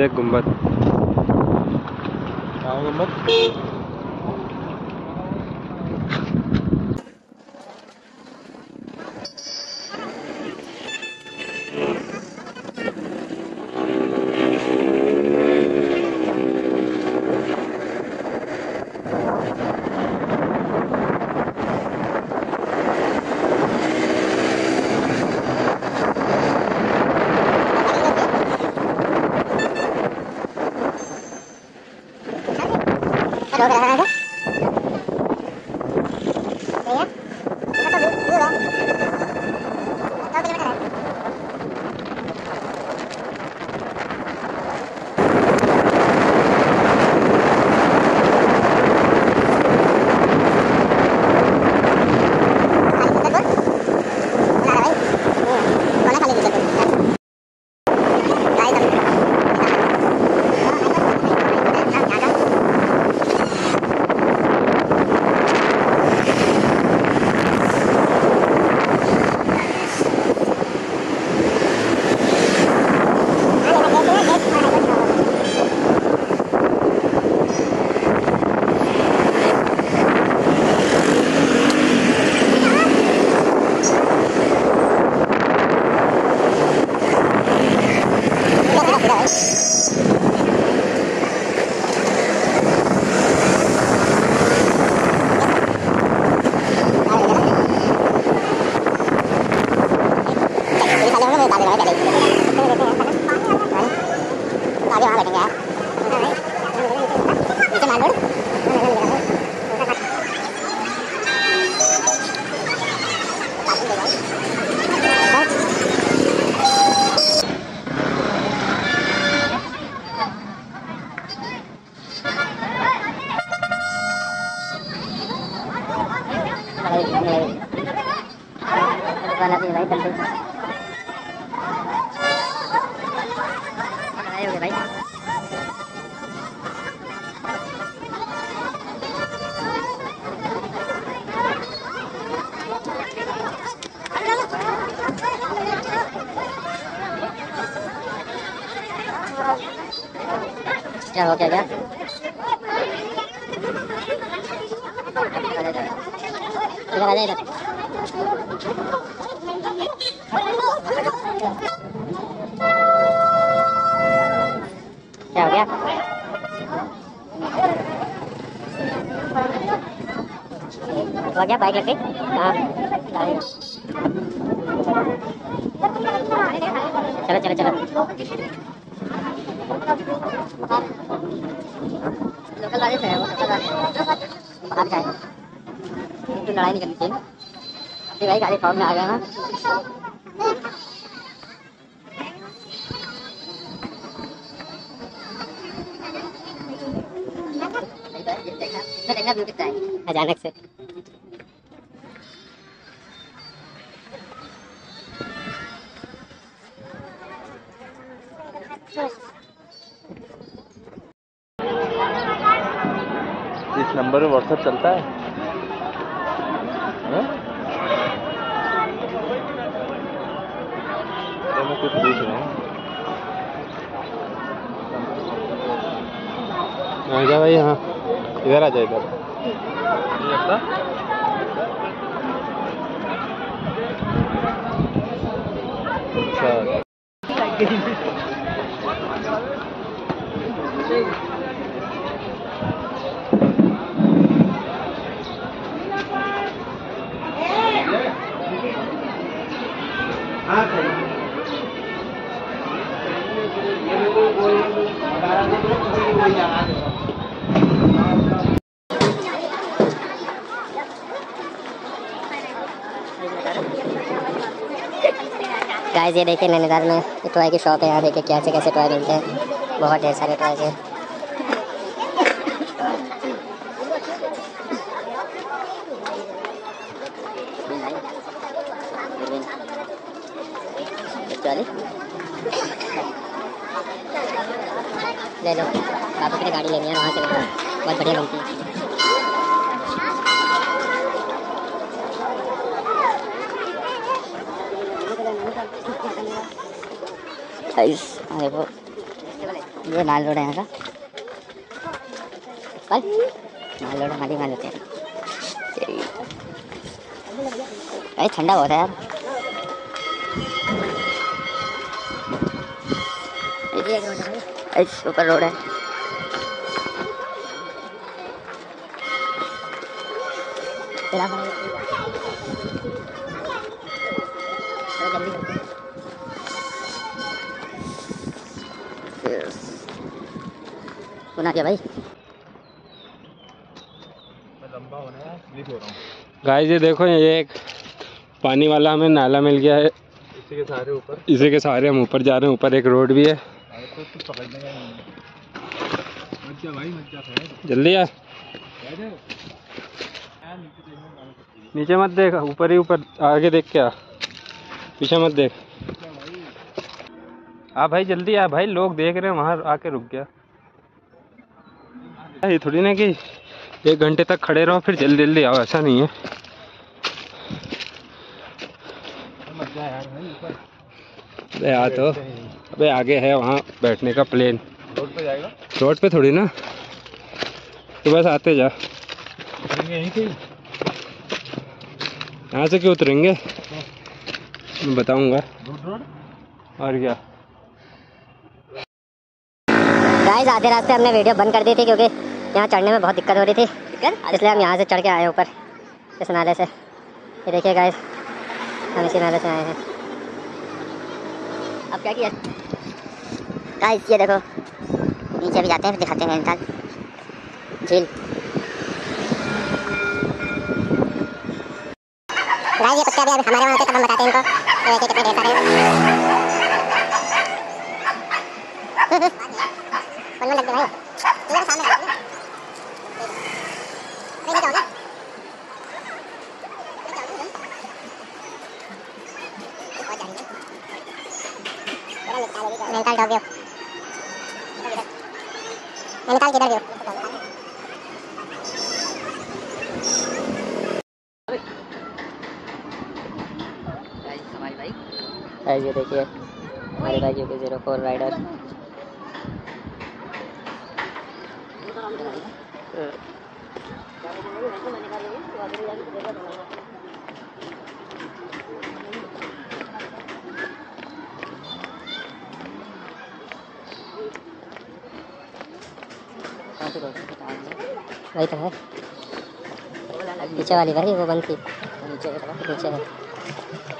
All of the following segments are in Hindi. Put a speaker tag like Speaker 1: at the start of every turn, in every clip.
Speaker 1: देख गुंबद। हाँ
Speaker 2: गुंबद।
Speaker 3: Çok güzel herhalde. क्या हो गया क्या इधर आ जा इधर क्या हो गया हो गया बाइक लग गई हाँ चलो चलो चलो लोकल वाले से है वो लोकल वाले बाहर का है तो लड़ाई नहीं करनी चाहिए अपनी भाई गाड़ी फॉर्म में आ गया ना देखना व्यू कितना है अचानक से
Speaker 1: इस नंबर पे व्हाट्सएप चलता है? हाँ? तो मैं कुछ पूछ रहा हूँ। आ जा भाई यहाँ इधर आ जा इधर। ये अपना अच्छा
Speaker 3: गाइस, ये देखिए नैनीताल में टॉय की शॉप है। यहाँ देखिए कैसे कैसे टॉय मिलते हैं। बहुत ढेर सारे टॉयज हैं ले लो बाबू के गाड़ी लेनी है, वहाँ से बहुत बढ़िया अरे वो, ये माल रोड है कल माल रोड माल होते हैं। अरे ठंडा बहुत है यार। ऊपर रोड है। चला भाई। चलो जल्दी करते हैं सुना क्या भाई
Speaker 1: गाइस ये देखो ये एक पानी वाला हमें नाला मिल गया है।
Speaker 4: इसी के सारे ऊपर।
Speaker 1: इसी के सहारे हम ऊपर जा रहे हैं ऊपर एक रोड भी है।
Speaker 4: तो जा जा
Speaker 1: जल्दी आ। नीचे मत देख ऊपर ही ऊपर आगे देख के आ पीछे मत देख। आ भाई जल्दी आ भाई लोग देख रहे हैं वहाँ आके रुक गया। ये थोड़ी ना कि एक घंटे तक खड़े रहो फिर जल्दी जल्दी आओ ऐसा नहीं है। अबे आ तो। अबे आगे है वहाँ बैठने का प्लेन।
Speaker 4: रोड पे जाएगा?
Speaker 1: रोड पे थोड़ी ना। तो बस आते जा।
Speaker 4: यहीं से
Speaker 1: यहाँ से क्यों उतरेंगे? मैं बताऊँगा।
Speaker 4: Road road?
Speaker 1: और क्या?
Speaker 3: गाइस आधे रास्ते हमने वीडियो बंद कर दी थी क्योंकि यहाँ चढ़ने में बहुत दिक्कत हो रही थी। इसलिए हम यहाँ से चढ़ के आए ऊपर इस नाले से। ये देखिए गाइस हम इसी नाले से आए हैं। अब क्या किया? गाइस ये देखो नीचे भी जाते हैं दिखाते हैं नैनीताल झील। गाइस ये कुत्ते अभी हमारे वहाँ होते तब हम बताते हैं इनको ये देखिए कितने ढेर सारे हैं कौन लग गया भाई इधर सामने लग गया नहीं लेके आओ ना नैनीताल डॉग निकाल किधर गए गाइस ये देखिए। हमारी bike UK zero four rider वही तो है। पीछे वाली भाई वो बंद थी। नीचे है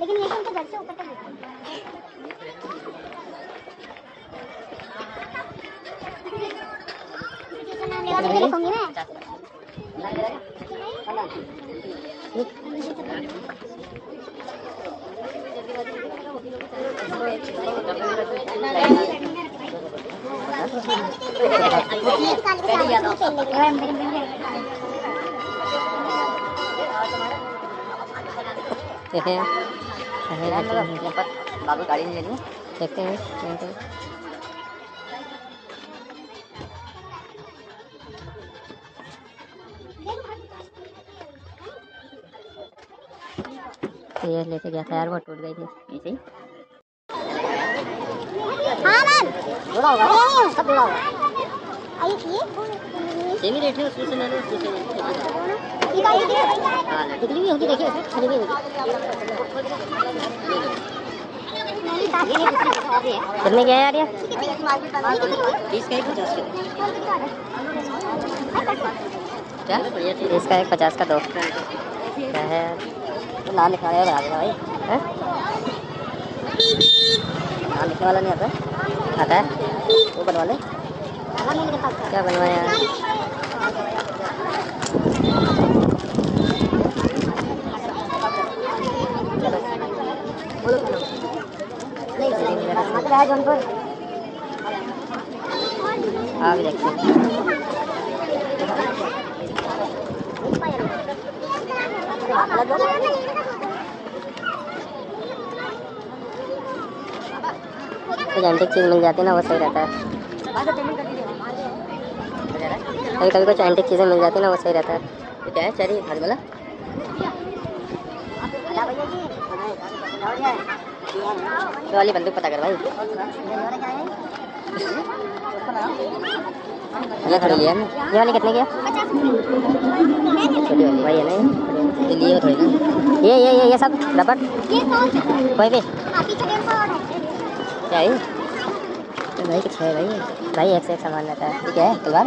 Speaker 5: लेकिन ये उनके घर से ऊपर तक मैं
Speaker 3: देखते हैं
Speaker 6: बाबू गाड़ी
Speaker 3: देखते हैं ये लेके गया था यार वो टूट गई थी
Speaker 6: ऐसे ही
Speaker 5: हाँ मैम
Speaker 3: जुड़ा होगा सब जुड़ा होगा
Speaker 5: आई ये
Speaker 3: सेम ही रेट है उसमें से मैंने उसमें से निकली होगी देखिए होगी कितने के हैं यार ये बीस का एक पचास का दो क्या है नाम लिखा है भाई? नाम लिखने वाला नहीं आता आता है वो बनवा ले क्या बनवाया है हाँ भी देखते कुछ एंटिक चीज़ मिल जाती है ना, वो सही रहता है। कभी कभी कुछ एंटिक चीज़ें मिल जाती है ना, वो सही रहता है।
Speaker 6: क्या है, चलिए हजमला
Speaker 3: ये वाली बंदूक पता कर भाई
Speaker 6: ये थोड़ी लिया
Speaker 3: ये वाली कितने की है वही है ना ये?
Speaker 6: लिए थोड़ी ना
Speaker 3: ये ये ये ये सब रबड़ कोई भी
Speaker 5: हाँ है
Speaker 3: क्या है तो भाई कुछ है भाई भाई एक से एक सामान रहता है क्या है तलवार